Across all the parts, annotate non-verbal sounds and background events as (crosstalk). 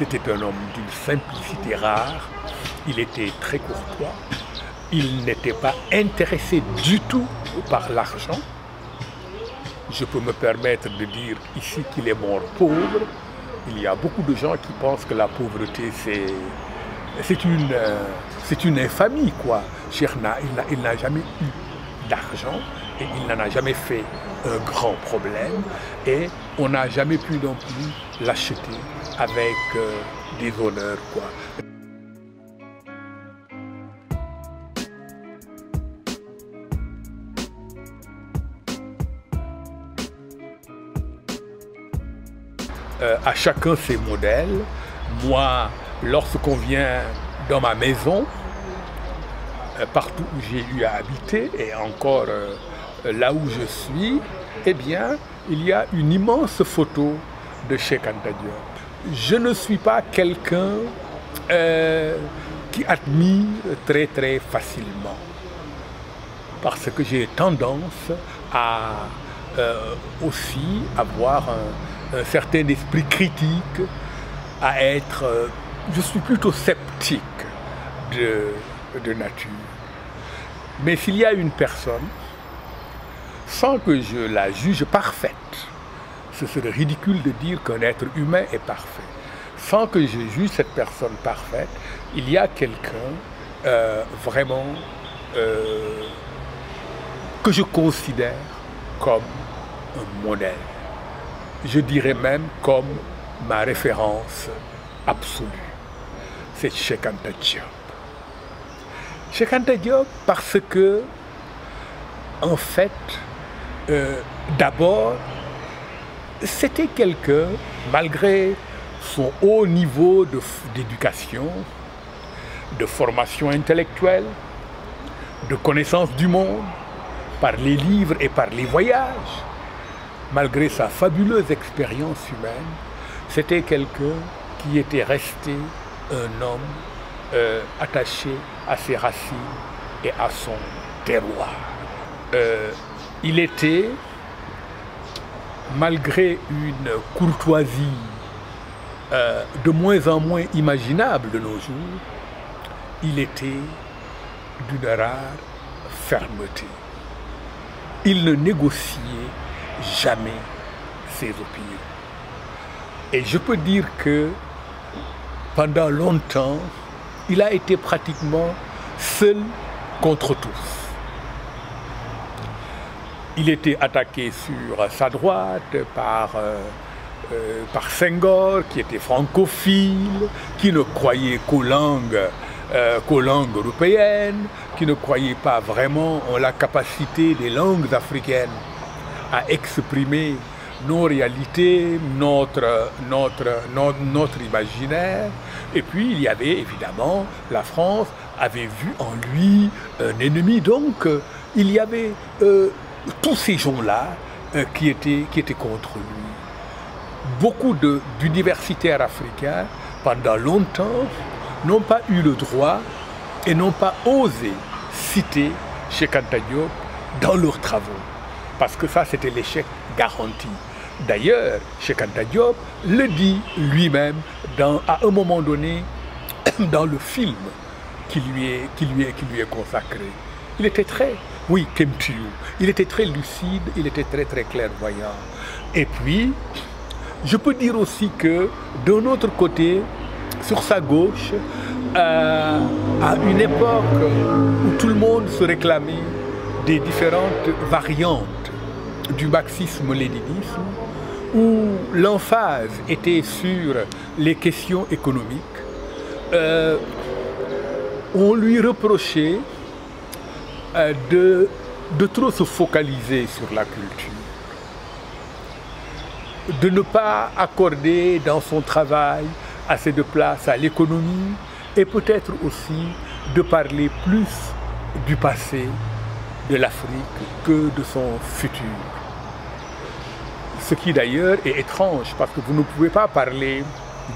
C'était un homme d'une simplicité rare. Il était très courtois. Il n'était pas intéressé du tout par l'argent. Je peux me permettre de dire ici qu'il est mort pauvre. Il y a beaucoup de gens qui pensent que la pauvreté, c'est, une, euh, une infamie. Quoi. Il n'a jamais eu d'argent et il n'en a jamais fait un grand problème. Et on n'a jamais pu non plus l'acheter avec euh, des honneurs. Quoi. Euh, à chacun ses modèles. Moi, lorsqu'on vient dans ma maison, euh, partout où j'ai eu à habiter et encore là où je suis, eh bien, il y a une immense photo de Cheikh Anta. Je ne suis pas quelqu'un qui admire très très facilement parce que j'ai tendance à aussi avoir un, certain esprit critique, à être... Euh, je suis plutôt sceptique de nature. Mais s'il y a une personne, sans que je la juge parfaite, ce serait ridicule de dire qu'un être humain est parfait. Sans que je juge cette personne parfaite, il y a quelqu'un euh, vraiment euh, que je considère comme un modèle je dirais même comme ma référence absolue. C'est Cheikh Anta Diop. Cheikh Anta Diop parce que, en fait, euh, d'abord, c'était quelqu'un, malgré son haut niveau d'éducation, de, formation intellectuelle, de connaissance du monde, par les livres et par les voyages, malgré sa fabuleuse expérience humaine, c'était quelqu'un qui était resté un homme euh, attaché à ses racines et à son terroir. Euh, il était, malgré une courtoisie euh, de moins en moins imaginable de nos jours, il était d'une rare fermeté. Il ne négociait jamais ses opinions. Et je peux dire que pendant longtemps, il a été pratiquement seul contre tous. Il était attaqué sur sa droite par, euh, euh, par Senghor, qui était francophile, qui ne croyait qu'aux langues, euh, langues européennes, qui ne croyait pas vraiment en la capacité des langues africaines à exprimer nos réalités, notre, imaginaire. Et puis il y avait évidemment, la France avait vu en lui un ennemi. Donc il y avait tous ces gens-là euh, qui, étaient, contre lui. Beaucoup d'universitaires africains, pendant longtemps, n'ont pas eu le droit et n'ont pas osé citer Cheikh Anta dans leurs travaux parce que ça, c'était l'échec garanti. D'ailleurs, Cheikh Anta le dit lui-même à un moment donné (coughs) dans le film qui lui est, qui lui est, qui lui est consacré. Il était très, oui, Kemtiou, il était très lucide, il était très très clairvoyant. Et puis, je peux dire aussi que d'un autre côté, sur sa gauche, euh, à une époque où tout le monde se réclamait des différentes variantes du marxisme-léninisme, où l'emphase était sur les questions économiques, euh, on lui reprochait de, de trop se focaliser sur la culture, de ne pas accorder dans son travail assez de place à l'économie et peut-être aussi de parler plus du passé de l'Afrique que de son futur. Ce qui d'ailleurs est étrange parce que vous ne pouvez pas parler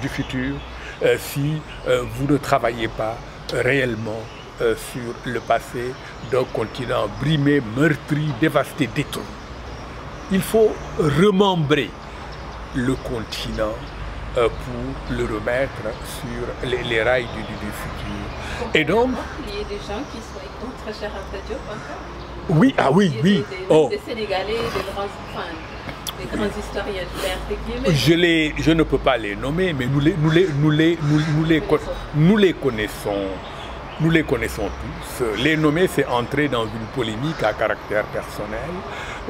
du futur euh, si euh, vous ne travaillez pas réellement euh, sur le passé d'un continent brimé, meurtri, dévasté, détruit. Il faut remembrer le continent euh, pour le remettre sur les, rails du, futur. Et donc... Il y a des gens qui sont contre Cheikh Diop Oui, ah oui, oui. Des, oh. des Sénégalais, des grands, enfin, des grands historiens je, les, je ne peux pas les nommer, mais nous les, nous les, nous les, nous, nous les, nous les connaissons. Nous les connaissons tous. Les nommer, c'est entrer dans une polémique à caractère personnel.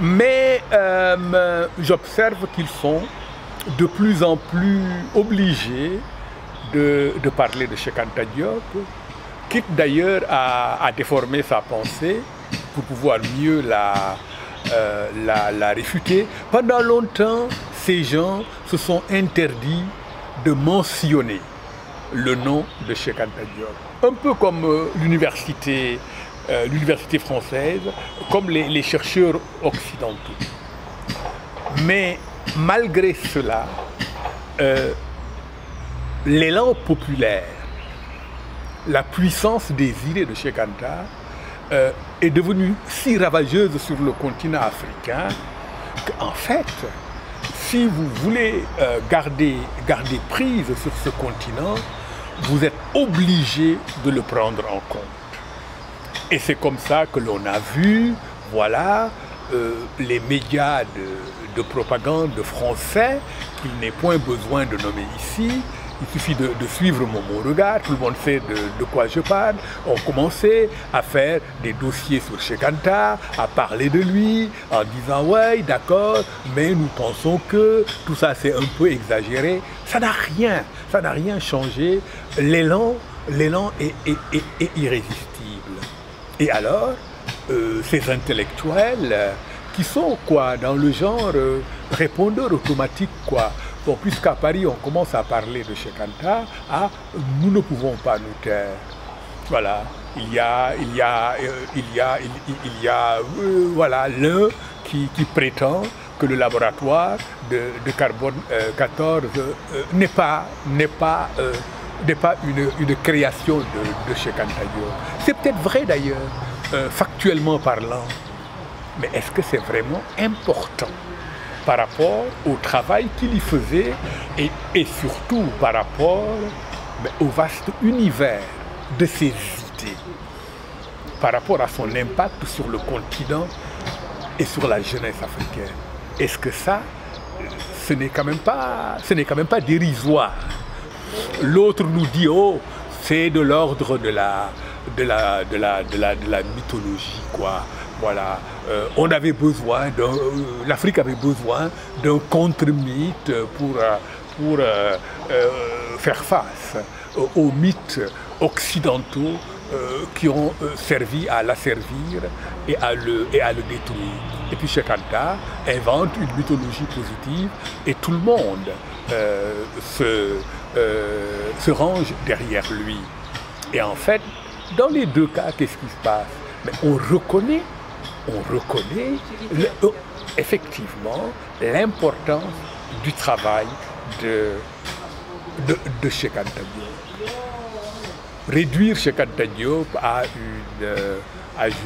Mais euh, j'observe qu'ils sont de plus en plus obligés de, parler de Cheikh Anta Diop, quitte d'ailleurs à, déformer sa pensée pour pouvoir mieux la, euh, la, la, réfuter. Pendant longtemps, ces gens se sont interdits de mentionner le nom de Cheikh Anta Diop. Un peu comme euh, l'université euh, l'université française, comme les, chercheurs occidentaux. Mais malgré cela, euh, l'élan populaire, la puissance des idées de Cheikh Anta est devenue si ravageuse sur le continent africain qu'en fait, si vous voulez garder prise sur ce continent, vous êtes obligé de le prendre en compte. Et c'est comme ça que l'on a vu, voilà, euh, les médias de, propagande français, qu'il n'est point besoin de nommer ici. Il suffit de, suivre mon, regard, tout le monde sait de, quoi je parle. On commençait à faire des dossiers sur Chekanta, à parler de lui, en disant ouais, d'accord, mais nous pensons que tout ça c'est un peu exagéré. Ça n'a rien, ça n'a rien changé. L'élan, l'élan est, irrésistible. Et alors, euh, ces intellectuels euh, qui sont quoi dans le genre euh, répondeur automatique quoi? Bon, puisqu'à Paris on commence à parler de Chekanta, ah, nous ne pouvons pas nous taire. Voilà, il y a, il y a, il y a, il, y a, voilà, l'un qui, prétend que le laboratoire de, carbone 14 n'est pas, n'est pas, une, création de, de C'est peut-être vrai d'ailleurs. Euh, factuellement parlant, mais est-ce que c'est vraiment important? Par rapport au travail qu'il y faisait et, surtout par rapport au vaste univers de ses idées, par rapport à son impact sur le continent et sur la jeunesse africaine Est-ce que ça, ce n'est quand même pas, quand même pas dérisoire? L'autre nous dit, oh, c'est de l'ordre de la, de la mythologie, quoi. Voilà. Euh, on avait besoin, euh, l'Afrique avait besoin d'un contre-mythe pour, euh, pour faire face aux mythes occidentaux qui ont servi à l'asservir et, à le, et à le détruire. Et puis Shekanta invente une mythologie positive et tout le monde se, se range derrière lui. Et en fait, dans les deux cas, qu'est-ce qui se passe? On reconnaît, on reconnaît oh, effectivement l'importance du travail de, de, de Réduire Cheikh Diop à, une, euh,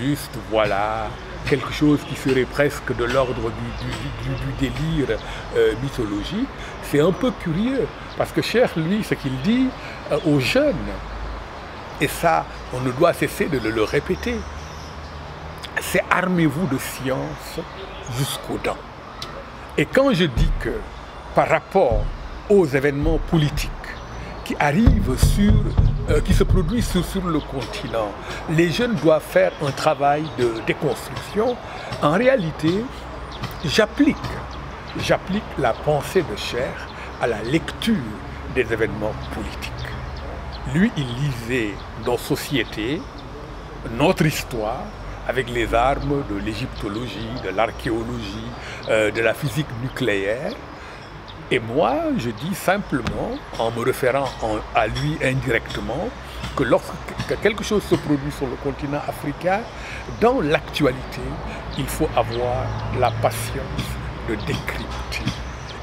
juste, voilà, quelque chose qui serait presque de l'ordre du, délire euh, mythologique, c'est un peu curieux. Parce que Cheikh, lui, ce qu'il dit euh, aux jeunes, et ça, on ne doit cesser de le, répéter. C'est armez-vous de science jusqu'aux dents. Et quand je dis que par rapport aux événements politiques qui arrivent sur, euh, qui se produisent sur, le continent, les jeunes doivent faire un travail de déconstruction. En réalité, j'applique, j'applique la pensée de Cher à la lecture des événements politiques. Lui, il lisait nos sociétés, notre histoire, avec les armes de l'égyptologie, de l'archéologie, euh, de la physique nucléaire. Et moi, je dis simplement, en me référant à lui indirectement, que lorsque quelque chose se produit sur le continent africain, dans l'actualité, il faut avoir la patience de décrypter.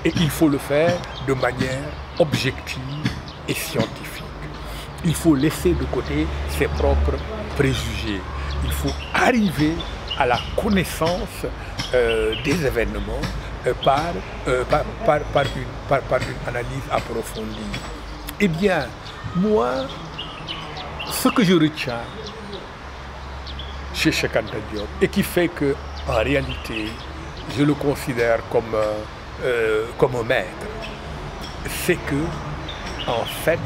Et il faut le faire de manière objective et scientifique il faut laisser de côté ses propres préjugés. Il faut arriver à la connaissance euh, des événements euh, par, euh, par, une, analyse approfondie. Eh bien, moi, ce que je retiens chez Cheikh Anta Diop et qui fait que, en réalité, je le considère comme, comme un maître, c'est que, en fait,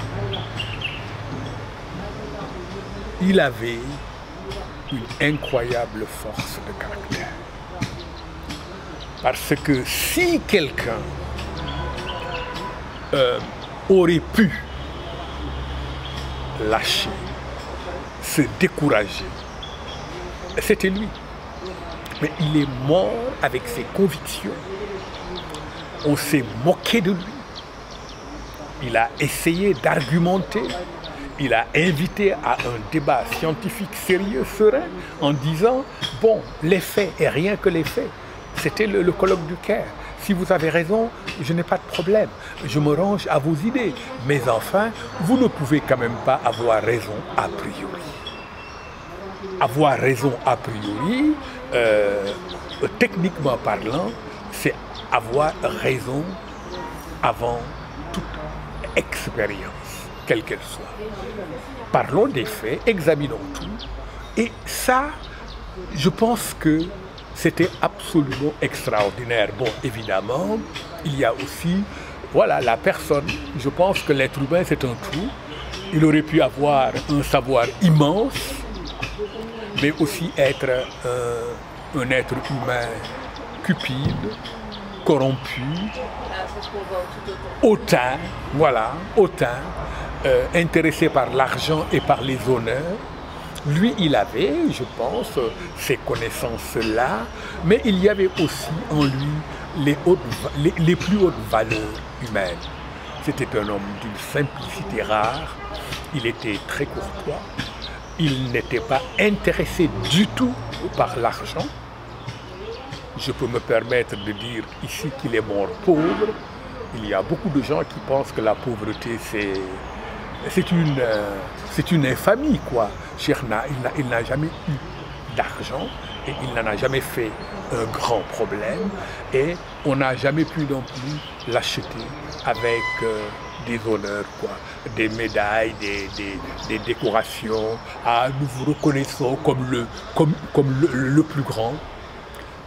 il avait une incroyable force de caractère. Parce que si quelqu'un euh, aurait pu lâcher, se décourager, c'était lui. Mais il est mort avec ses convictions. On s'est moqué de lui. Il a essayé d'argumenter. Il a invité à un débat scientifique sérieux, serein, en disant, bon, les faits et rien que les faits. C'était le, colloque du Caire. Si vous avez raison, je n'ai pas de problème. Je me range à vos idées. Mais enfin, vous ne pouvez quand même pas avoir raison a priori. Avoir raison a priori, euh, techniquement parlant, c'est avoir raison avant toute expérience, quelle qu'elle soit. Parlons des faits, examinons tout. Et ça, je pense que c'était absolument extraordinaire. Bon, évidemment, il y a aussi, voilà, la personne. Je pense que l'être humain, c'est un tout. Il aurait pu avoir un savoir immense, mais aussi être un, un être humain cupide, corrompu, hautain, voilà, hautain, euh, intéressé par l'argent et par les honneurs. Lui, il avait, je pense, ces connaissances-là, mais il y avait aussi en lui les plus hautes valeurs humaines. C'était un homme d'une simplicité rare, il était très courtois, il n'était pas intéressé du tout par l'argent. Je peux me permettre de dire ici qu'il est mort pauvre. Il y a beaucoup de gens qui pensent que la pauvreté, c'est, c'est, une, euh, c'est une infamie, quoi. Cheikh Na, il n'a, jamais eu d'argent et il n'en a jamais fait un grand problème. Et on n'a jamais pu non plus l'acheter avec euh, des honneurs, quoi. Des médailles, des, des- décorations. Ah, nous vous reconnaissons comme le, comme, comme le plus grand.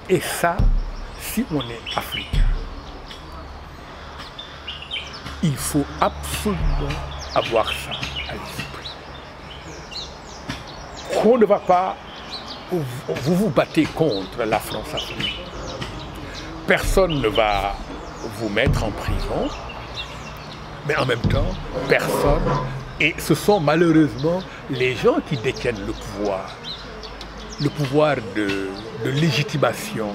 Et ça, si on est africain, il faut absolument avoir ça à l'esprit. On ne va pas, vous vous battez contre la France-Afrique. Personne ne va vous mettre en prison, mais en même temps, personne. Et ce sont malheureusement les gens qui détiennent le pouvoir le pouvoir de, de légitimation.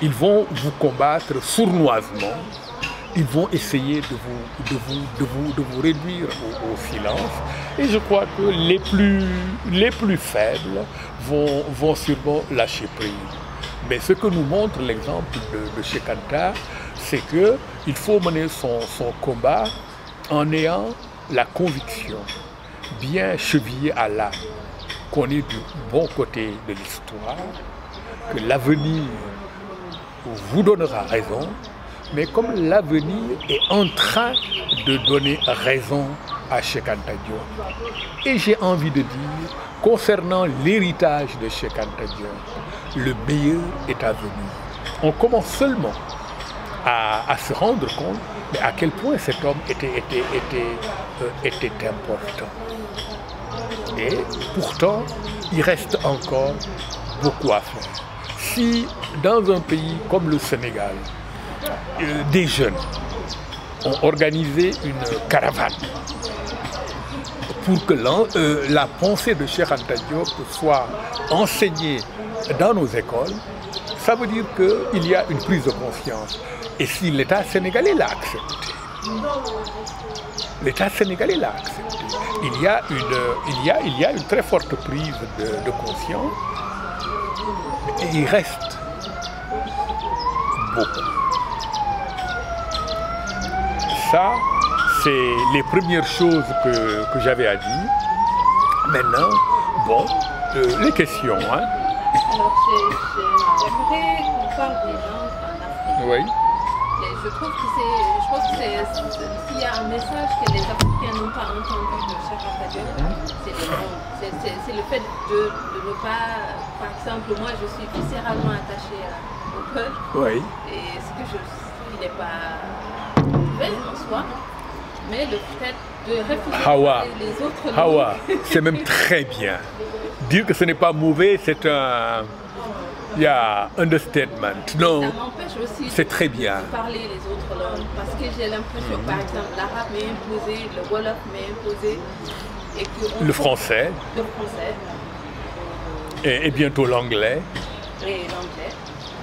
Ils vont vous combattre sournoisement. Ils vont essayer de vous, de vous, de vous, de vous réduire au, silence. Et je crois que les plus, les plus faibles vont, vont sûrement lâcher prise. Mais ce que nous montre l'exemple de, de c'est qu'il faut mener son, son combat en ayant la conviction bien chevillée à l'âme qu'on est du bon côté de l'histoire, que l'avenir vous donnera raison, mais comme l'avenir est en train de donner raison à Cheikh Anta Diop. Et j'ai envie de dire, concernant l'héritage de Cheikh Anta Diop, le meilleur est à venir. On commence seulement à, se rendre compte à quel point cet homme était, euh, était important. Et pourtant, il reste encore beaucoup à faire. Si dans un pays comme le Sénégal, euh, des jeunes ont organisé une caravane pour que euh, la pensée de Cheikh Anta Diop soit enseignée dans nos écoles, ça veut dire qu'il y a une prise de conscience. Et si l'État sénégalais l'a accepté, l'État sénégalais l'a accepté. Il y a une, il y a, il y a une très forte prise de, de conscience. Et il reste beaucoup. Ça, c'est les premières choses que, que j'avais à dire. Maintenant, bon, euh, les questions. Hein. Alors, j'aimerais qu'on parle des langues en Afrique. Oui. Et je trouve que c'est, je pense que c'est, s'il y a un message que les Africains n'ont pas entendu de Anta Diop, c'est le c'est fait de, de ne pas, par exemple, moi je suis viscéralement attachée à- au peuple Oui. et ce que je, il n'est pas en soi, mais le fait de refuser Hawa. les, autres langues, Hawa, (laughs) c'est même très bien. Dire que ce n'est pas mauvais, c'est un. Il y a understatement. Non, c'est de- très bien. de parler les autres langues parce que j'ai l'impression, par exemple, l'arabe m'est imposé, le wolof m'est imposé et que le français le français et, et bientôt l'anglais. et l'anglais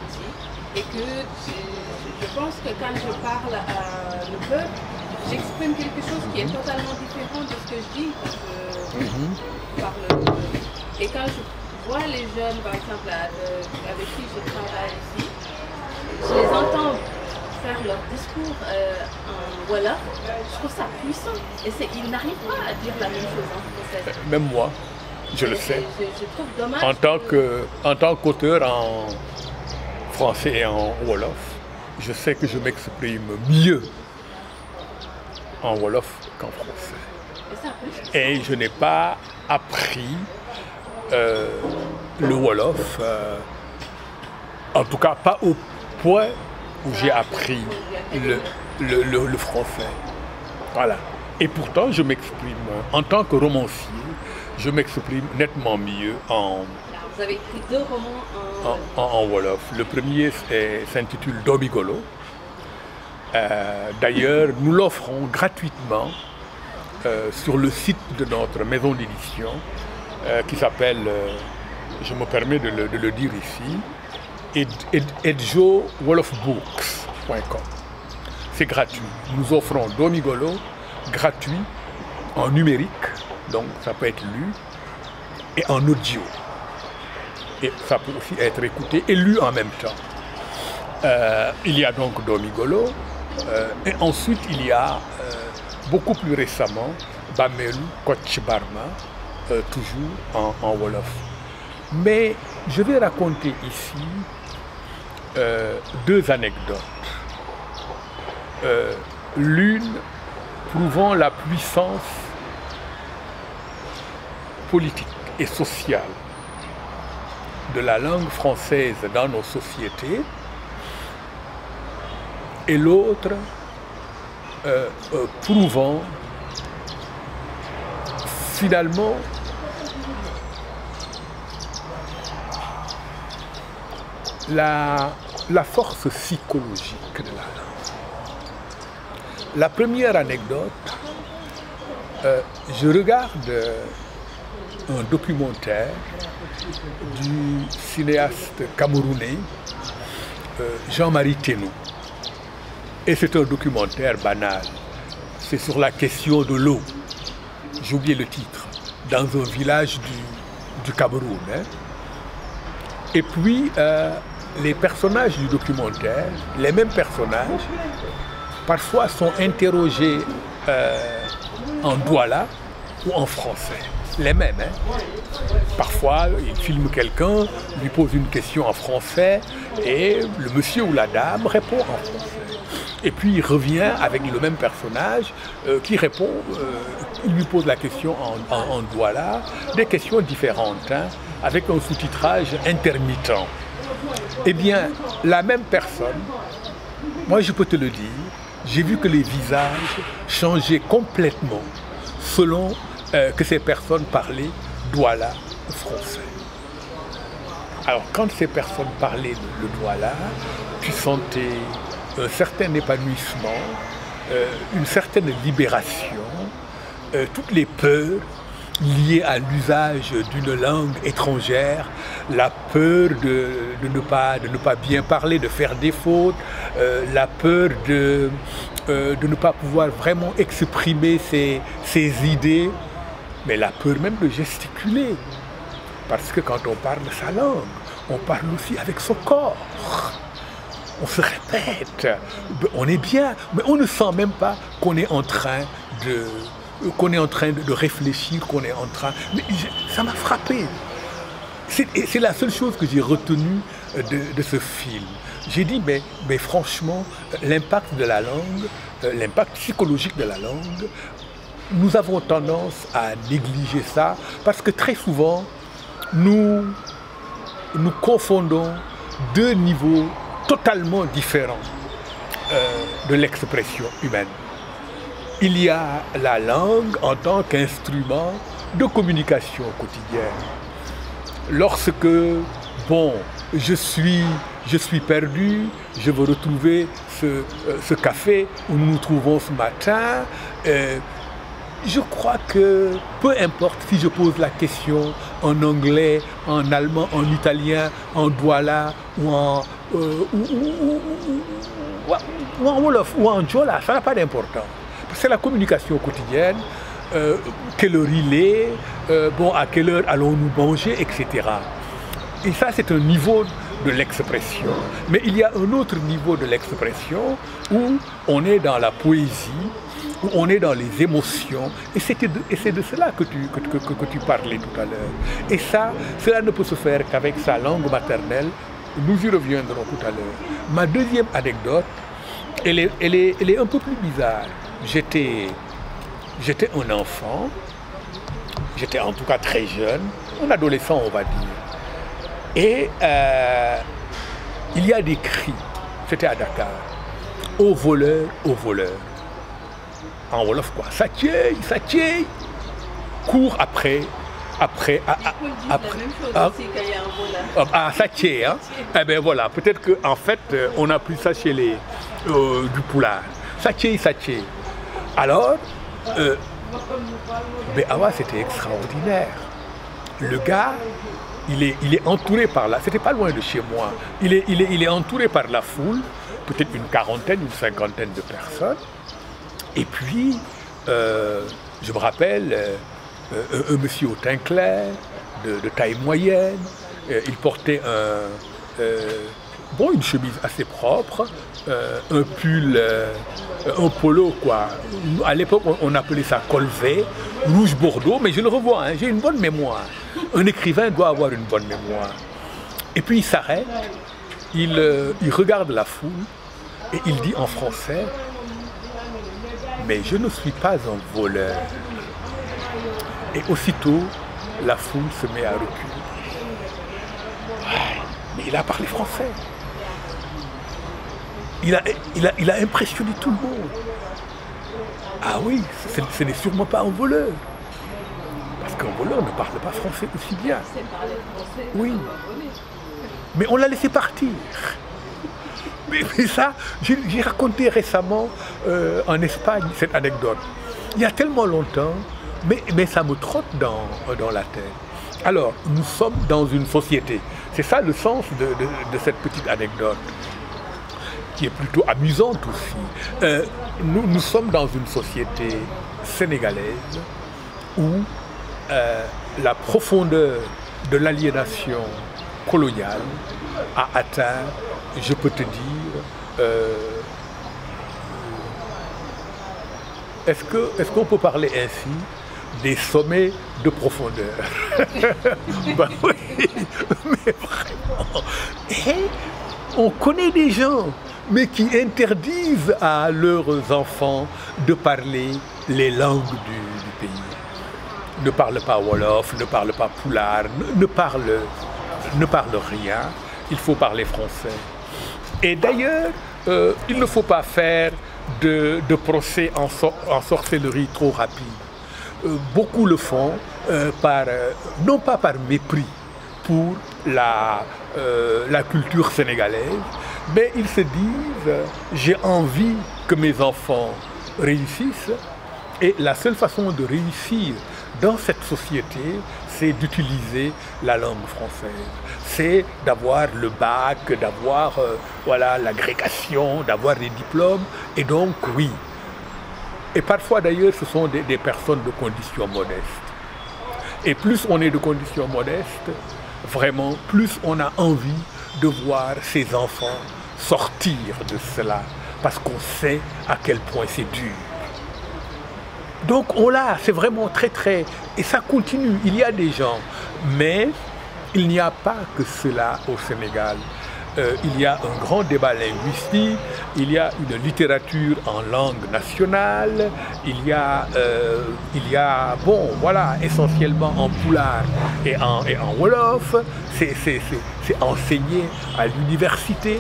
aussi. Et que je, je pense que quand je parle à le peuple, j'exprime quelque chose qui est totalement différent de ce que je dis. Parce que, par le- et quand je vois les jeunes, par exemple, de- avec qui je travaille ici, je les entends faire leur discours euh, en Wolof, je trouve ça puissant. Et ils n'arrivent pas à dire la même chose en français. Même moi, je le sais. Je, je trouve dommage. En tant que, en tant qu'auteur en français et en wolof, je sais que je m'exprime mieux en wolof qu'en français. Et je n'ai pas appris euh, le wolof, euh, en tout cas pas au point où j'ai appris le- le français. Voilà. Et pourtant, je m'exprime, en tant que romancier, je m'exprime nettement mieux en, Vous avez écrit deux romans en. Wolof. Le premier s'intitule Domigolo. Euh, D'ailleurs, nous l'offrons gratuitement euh, sur le site de notre maison d'édition euh, qui s'appelle, euh, je me permets de le, de le dire ici, ed, ed, edjowolofbooks.com. C'est gratuit. Nous offrons Domigolo gratuit en numérique, donc ça peut être lu, et en audio. Et ça peut aussi être écouté et lu en même temps. Euh, il y a donc Domigolo, euh, et ensuite il y a euh, beaucoup plus récemment Bamelu Koch Barma, toujours en, Wolof. Mais je vais raconter ici deux anecdotes. L'une prouvant la puissance politique et sociale de la langue française dans nos sociétés, et l'autre euh, euh, prouvant finalement la, force psychologique de la langue. La première anecdote, euh, je regarde un documentaire du cinéaste camerounais euh, Jean-Marie Tenou. Et c'est un documentaire banal. C'est sur la question de l'eau. J'ai oublié le titre. Dans un village du, du Cameroun. hein. Et puis, euh, les personnages du documentaire, les mêmes personnages, parfois sont interrogés euh, en douala ou en français. Les mêmes. hein. Parfois, il filme quelqu'un, lui pose une question en français et le monsieur ou la dame répond en français. Et puis il revient avec le même personnage euh, qui répond, euh, il lui pose la question en, en, en douala, des questions différentes, hein, avec un sous-titrage intermittent. Eh bien, la même personne, moi je peux te le dire, j'ai vu que les visages changeaient complètement selon euh, que ces personnes parlaient douala ou français. Alors quand ces personnes parlaient le, douala, tu sentais un certain épanouissement, euh, une certaine libération, euh, toutes les peurs liées à l'usage d'une langue étrangère, la peur de, de ne pas, de ne pas bien parler, de faire des fautes, la peur de, de ne pas pouvoir vraiment exprimer ses, ses idées, mais la peur même de gesticuler. Parce que quand on parle sa langue, on parle aussi avec son corps on se répète, on est bien, mais on ne sent même pas qu'on est en train de qu'on est en train de réfléchir, qu'on est en train. Mais ça m'a frappé. C'est la seule chose que j'ai retenue de, ce film. J'ai dit, mais, mais franchement, l'impact de la langue, euh, l'impact psychologique de la langue, nous avons tendance à négliger ça parce que très souvent, nous, nous confondons deux niveaux totalement différents euh, de l'expression humaine. Il y a la langue en tant qu'instrument de communication quotidienne. Lorsque, bon, je suis, je suis perdu, je veux retrouver ce, euh, café où nous nous trouvons ce matin, euh, je crois que peu importe si je pose la question en anglais, en allemand, en italien, en douala ou en, euh, ou, en Wolof ou en Jola, ça n'a pas d'importance. C'est la communication quotidienne, euh, quelle heure il est, euh, bon, à quelle heure allons-nous manger, etc. Et ça, c'est un niveau de l'expression. Mais il y a un autre niveau de l'expression où on est dans la poésie, où on est dans les émotions. Et c'est de, cela que tu, parlais tout à l'heure. Et ça, cela ne peut se faire qu'avec sa langue maternelle. Nous y reviendrons tout à l'heure. Ma deuxième anecdote, elle est, un peu plus bizarre. J'étais, j'étais un enfant, j'étais en tout cas très jeune, un adolescent on va dire. Et euh, il y a des cris, c'était à Dakar, au voleur, au voleur en Wolof quoi. Ça tient, ça tient. Cours après, après, à, après. Ah, ah, ah, ça tient, hein. Eh bien voilà, peut-être qu'en en fait, euh, on a pris ça chez les euh, du poulard. Ça tient. Alors, euh, ben, ah c'était extraordinaire. Le gars, il est, il est entouré par là. C'était pas loin de chez moi. Il est, il est, il est entouré par la foule, peut-être une quarantaine, une cinquantaine de personnes. Et puis, euh, je me rappelle, euh, un, monsieur au teint clair, de, taille moyenne, euh, il portait un, bon, une chemise assez propre, un pull, un polo, quoi. À l'époque, on, appelait ça colvet, rouge bordeaux, mais je le revois, hein, j'ai une bonne mémoire. Un écrivain doit avoir une bonne mémoire. Et puis il s'arrête, il regarde la foule et il dit en français, mais je ne suis pas un voleur. Et aussitôt, la foule se met à reculer. Mais il a parlé français. Il a, il a, impressionné tout le monde. Ah oui, ce n'est sûrement pas un voleur. Parce qu'un voleur ne parle pas français aussi bien. Oui. Mais on l'a laissé partir. Mais, ça, j'ai raconté récemment euh, en Espagne cette anecdote. Il y a tellement longtemps, mais, mais ça me trotte dans, dans la tête. Alors, nous sommes dans une société. C'est ça le sens de, cette petite anecdote, qui est plutôt amusante aussi. Euh, nous, nous, sommes dans une société sénégalaise où euh, la profondeur de l'aliénation coloniale a atteint je peux te dire, est-ce qu'on peut parler ainsi des sommets de profondeur? (laughs) Ben oui, mais vraiment. On connaît des gens, mais qui interdisent à leurs enfants de parler les langues du, pays. Ne parlent pas Wolof, ne parlent pas Poulard, ne, ne parlent, ne parlent rien. Il faut parler français. Et d'ailleurs, euh, il ne faut pas faire de, procès en, sorcellerie trop rapide. Euh, beaucoup le font, euh, non pas par mépris pour la, la culture sénégalaise, mais ils se disent, j'ai envie que mes enfants réussissent, et la seule façon de réussir dans cette société, c'est d'utiliser la langue française c'est d'avoir le bac, d'avoir euh, voilà l'agrégation, d'avoir des diplômes. Et donc, oui. Et parfois, d'ailleurs, ce sont des, personnes de conditions modestes. Et plus on est de conditions modestes, vraiment, plus on a envie de voir ses enfants sortir de cela, parce qu'on sait à quel point c'est dur. Donc on l'a, c'est vraiment très très... Et ça continue, il y a des gens. Mais il n'y a pas que cela au Sénégal. euh, il y a un grand débat linguistique, il y a une littérature en langue nationale, il y a, euh, bon, voilà, essentiellement en poulard et en wolof. C'est enseigné à l'université,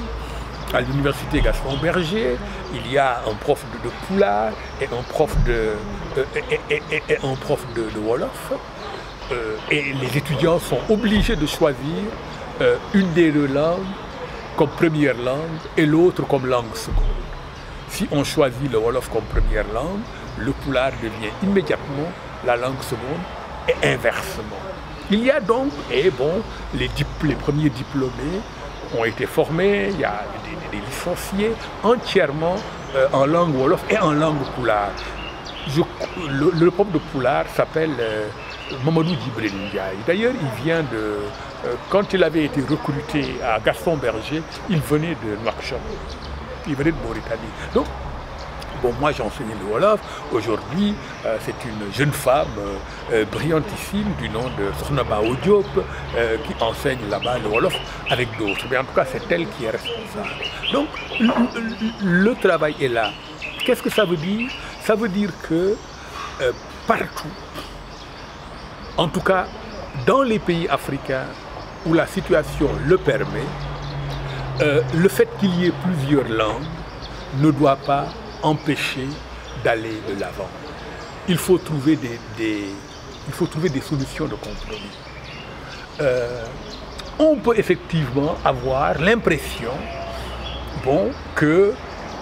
à l'université Gaston Berger. Il y a un prof de, de poulard et un prof de, euh, un prof de, de wolof. Euh, et les étudiants sont obligés de choisir euh, une des deux langues comme première langue et l'autre comme langue seconde. Si on choisit le Wolof comme première langue, le Poulard devient immédiatement la langue seconde et inversement. Il y a donc, et bon, les premiers diplômés ont été formés, il y a des, des licenciés entièrement euh, en langue Wolof et en langue Poulard. Le, le prof de Poulard s'appelle euh, Mamadou Djibril. D'ailleurs, il vient de. euh, quand il avait été recruté à Gaston Berger, il venait de Nouakchott. Il venait de Mauritanie. Donc, bon, moi j'ai enseigné le Wolof. Aujourd'hui, euh, c'est une jeune femme euh, euh, brillantissime du nom de Sornaba Diop euh, qui enseigne là-bas le Wolof avec d'autres. Mais en tout cas, c'est elle qui est responsable. Donc, le, travail est là. Qu'est-ce que ça veut dire? Ça veut dire que partout, en tout cas dans les pays africains où la situation le permet, le fait qu'il y ait plusieurs langues ne doit pas empêcher d'aller de l'avant. Il faut trouver des, il faut trouver des solutions de compromis. Euh, on peut effectivement avoir l'impression bon, que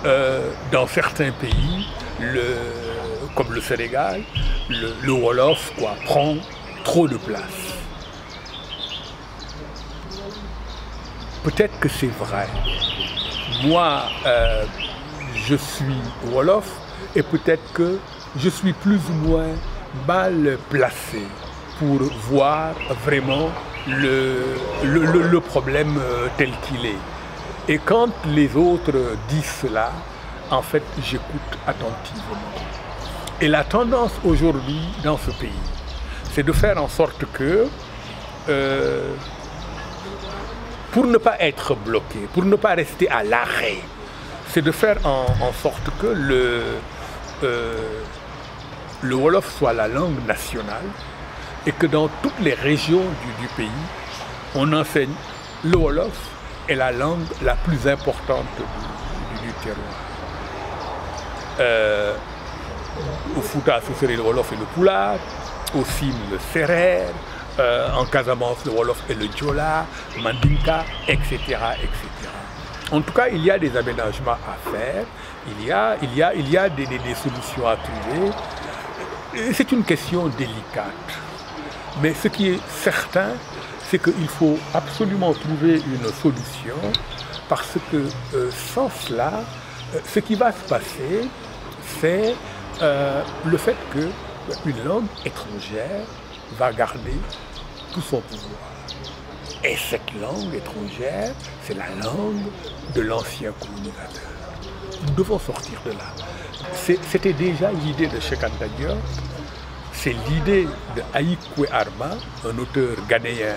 euh, dans certains pays, le, comme le Sénégal, le, le Wolof quoi, prend trop de place. Peut-être que c'est vrai. Moi, euh, je suis Wolof et peut-être que je suis plus ou moins mal placé pour voir vraiment le, problème euh, tel qu'il est. Et quand les autres disent cela, en fait, j'écoute attentivement. Et la tendance aujourd'hui dans ce pays, c'est de faire en sorte que, euh, pour ne pas être bloqué, pour ne pas rester à l'arrêt, c'est de faire en, sorte que le, euh, le Wolof soit la langue nationale et que dans toutes les régions du, pays, on enseigne le Wolof est la langue la plus importante du, du- terroir. Euh, au Fouta, ce le Wolof et le Poulard, au Sim, le Serer, euh, en Casamance, le Wolof et le Djola, Mandinka, etc., etc. En tout cas, il y a des aménagements à faire, il y a, des, solutions à trouver. C'est une question délicate. Mais ce qui est certain, c'est qu'il faut absolument trouver une solution parce que euh, sans cela, euh, ce qui va se passer, c'est euh, le fait qu'une langue étrangère va garder tout son pouvoir. Et cette langue étrangère, c'est la langue de l'ancien colonisateur. Nous devons sortir de là. C'était déjà l'idée de Cheikh Anta c'est l'idée de Haïkwe Arma, un auteur ghanéen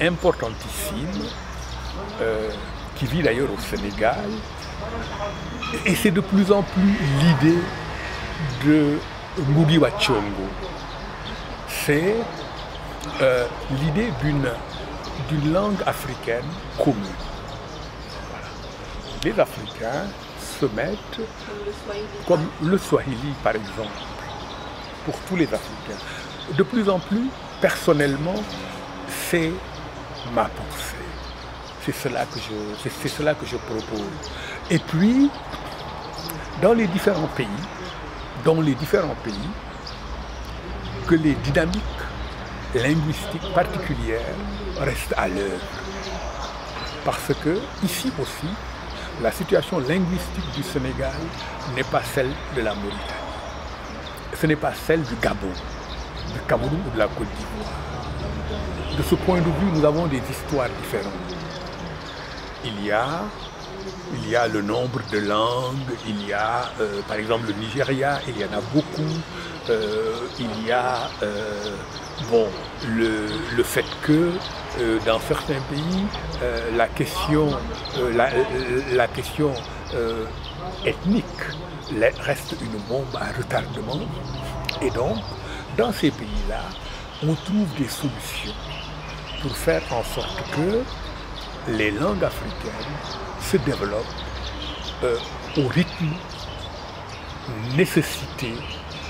importantissime, euh, qui vit d'ailleurs au Sénégal. Et c'est de plus en plus l'idée de Ngudi Wachongo. C'est euh, l'idée d'une langue africaine commune. Les Africains se mettent Comme le Swahili. par exemple, pour tous les Africains. De plus en plus, personnellement, c'est ma pensée. C'est cela que je, cela que je propose. Et puis, dans les différents pays, dans les différents pays, que les dynamiques linguistiques particulières restent à l'œuvre. Parce que ici aussi, la situation linguistique du Sénégal n'est pas celle de la Mauritanie. Ce n'est pas celle du Gabon, du Cameroun ou de la Côte d'Ivoire. De ce point de vue, nous avons des histoires différentes. Il y a, il y a le nombre de langues, il y a euh, par exemple le Nigeria, il y en a beaucoup, Euh, il y a euh, bon, le, fait que euh, dans certains pays, euh, la question, euh, la, question ethnique reste une bombe à retardement. Et donc, dans ces pays-là, on trouve des solutions pour faire en sorte que les langues africaines se développent au rythme nécessité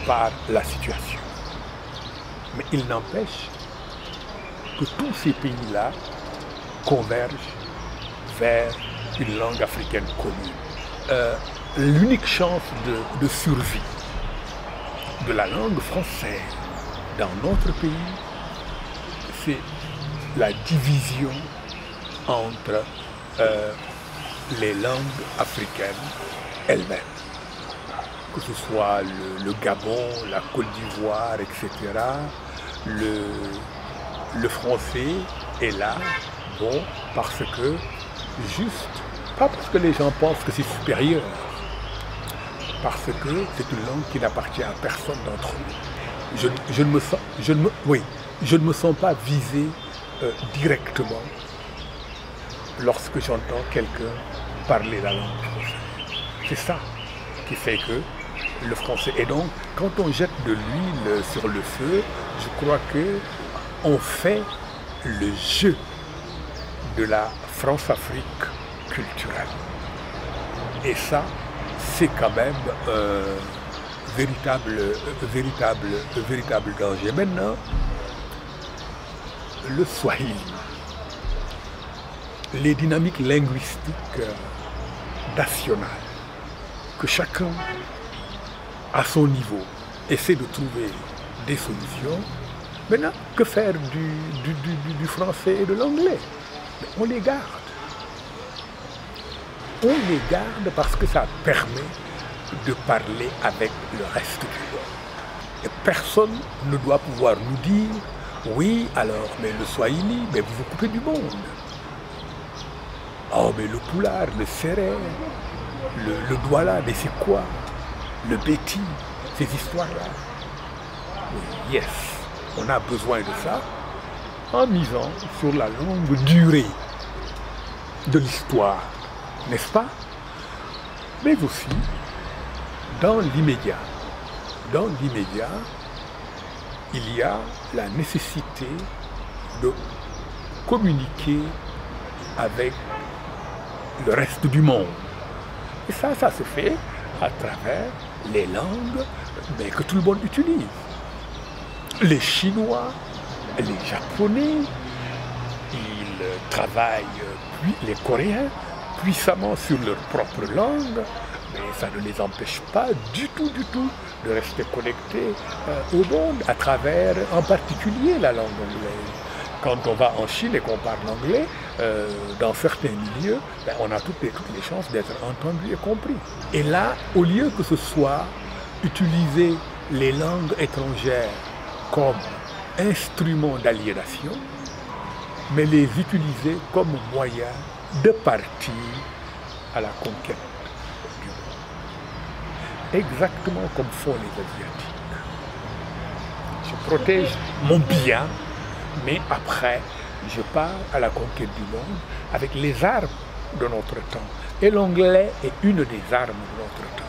par la situation. Mais il n'empêche que tous ces pays-là convergent vers une langue africaine commune. Euh, l'unique chance de, survie de la langue française dans notre pays, c'est la division entre euh, les langues africaines elles-mêmes. Que ce soit le, Gabon, la Côte d'Ivoire, etc. Le, français est là, bon, parce que juste, pas parce que les gens pensent que c'est supérieur, parce que c'est une langue qui n'appartient à personne d'entre nous. Je, ne me sens, je ne me, oui, je ne me sens pas visé euh, directement lorsque j'entends quelqu'un parler la langue. C'est ça qui fait que le français. Et donc, quand on jette de l'huile sur le feu, je crois que on fait le jeu de la France-Afrique culturelle. Et ça, c'est quand même un véritable, véritable, véritable danger. Maintenant, le Swahili, les dynamiques linguistiques nationales, que chacun, à son niveau, essaie de trouver des solutions, Maintenant, que faire du, français et de l'anglais? On les garde. On les garde parce que ça permet de parler avec le reste du monde. Et personne ne doit pouvoir nous dire, oui, alors, mais le Swahili, mais vous vous coupez du monde. Oh, mais le poulard, le serré, le, le mais c'est quoi? Le béti, ces histoires-là. Yes on a besoin de ça en misant sur la longue durée de l'histoire, n'est-ce pas? Mais aussi dans l'immédiat. Dans l'immédiat, il y a la nécessité de communiquer avec le reste du monde. Et ça, ça se fait à travers les langues que tout le monde utilise les Chinois, les Japonais, ils travaillent, les Coréens, puissamment sur leur propre langue, mais ça ne les empêche pas du tout, du tout de rester connectés euh, au monde à travers en particulier la langue anglaise. Quand on va en Chine et qu'on parle anglais, euh, dans certains milieux, ben, on a toutes les, toutes les chances d'être entendu et compris. Et là, au lieu que ce soit utiliser les langues étrangères comme instrument d'aliénation, mais les utiliser comme moyen de partir à la conquête du monde. Exactement comme font les Asiatiques. Je protège mon bien, mais après, je pars à la conquête du monde avec les armes de notre temps. Et l'anglais est une des armes de notre temps.